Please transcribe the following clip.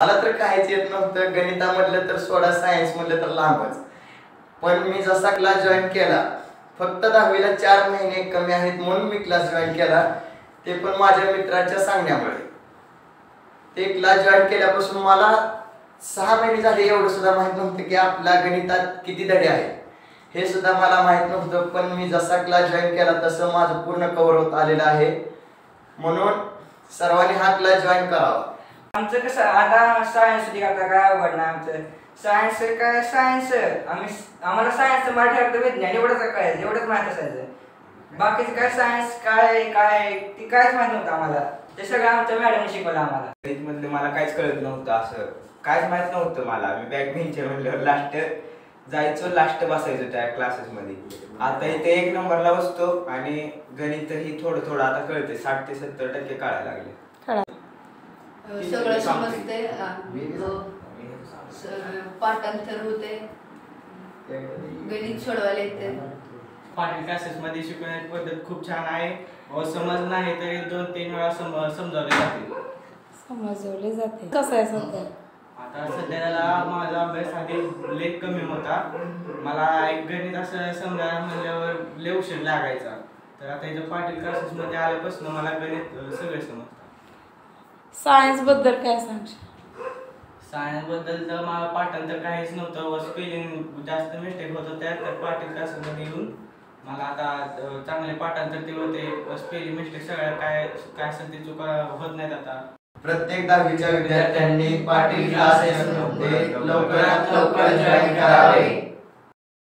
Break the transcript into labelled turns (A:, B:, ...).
A: मला तर काहीच येत नव्हतं. गणिता म्हटलं तर सोडा सायन्स म्हटलं तर लांबच. पण मी जसा क्लास जॉईन केला फक्त दहावीला चार महिने कमी आहेत म्हणून मी क्लास जॉईन केला ते पण माझ्या मित्राच्या सांगण्यामुळे. ते क्लास जॉईन केल्यापासून मला सहा महिने झाले एवढं सुद्धा माहीत नव्हतं की आपल्या गणितात किती धडे आहेत. हे सुद्धा मला माहीत नव्हतं पण मी जसा क्लास जॉईन केला तसं माझं पूर्ण कव्हर होत आलेलं आहे. म्हणून सर्वांनी हा क्लास जॉईन करावा.
B: आमचं कसं आता सायन्स आता काय अवघड नाही आमचं? सायन्स काय सायन्स आम्ही आम्हाला सायन्स मराठी अर्थ विज्ञान एवढंच काय एवढंच माहीत असायचं. बाकीचं काय सायन्स काय काय ती कायच माहीत नव्हतं आम्हाला. ते सगळं आमच्या मॅडमने शिकवलं आम्हाला.
C: मधलं मला काहीच कळत नव्हतं असं. काहीच माहीत नव्हतं मला. मी बॅक बेंचर म्हणल्यावर लास्ट जायचो लास्ट बसायचो त्या क्लासेस मध्ये. आता इथे एक नंबरला बसतो आणि गणित ही थोडं थोडं आता कळते साठ ते सत्तर टक्के काढायला लागले.
D: सगळं समजते पाठांतर होते. गणित सोडवायला येते.
E: पाटील क्लासेसमध्ये शिकवण्याची पद्धत खूप छान आहे. व समज नाही तरी दोन तीन वेळा सम समजावले जाते.
F: समजवले जाते. कसं आहे सध्या?
E: आता सध्या त्याला माझा अभ्यास आधी लेख कमी होता. मला एक गणित असं समजायला म्हणल्यावर लय उशीर लागायचा. तर आता इथं पाटील क्लासेसमध्ये आल्यापासून मला गणित सगळे समजतं
F: सायन्सबद्दल काय सांगशील?
E: सायन्सबद्दल तर मला पाठांतर काहीच नव्हतं. व स्पेलिंग जास्त मिस्टेक होत होत्या. तर पाटील क्लासेसमध्ये येऊन मला आता चांगले पाठांतर ते होते. स्पेलिंग मिस्टेक सगळ्या काय काय असेल ते चुका होत नाहीत आता.
A: प्रत्येक दहावीच्या विद्यार्थ्यांनी पाटील क्लासेस मध्ये लवकरात लवकर जॉईन करावे.